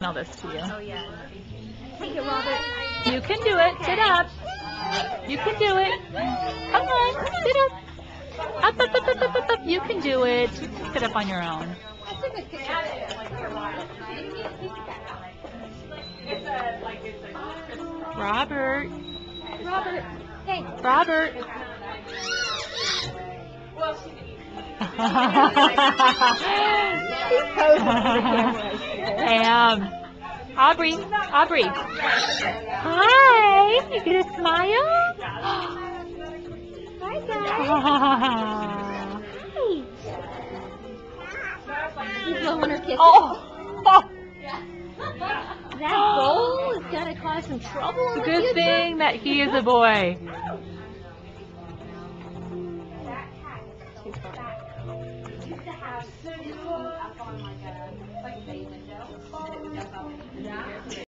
email this to you. Oh yeah. Take it, Robert. You can do it. Sit up. You can do it. Come on, sit up. Up, up, up, up, up, up, up. You can do it. Sit up on your own. That's a good picture. Robert. Robert. Hey. Robert. am. Aubrey, Aubrey. Hi. You gonna smile? Hi guys. Blowing her kisses. Oh. That bowl is gonna cause some trouble. It's a good thing that he is a boy. Yeah.